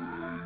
late.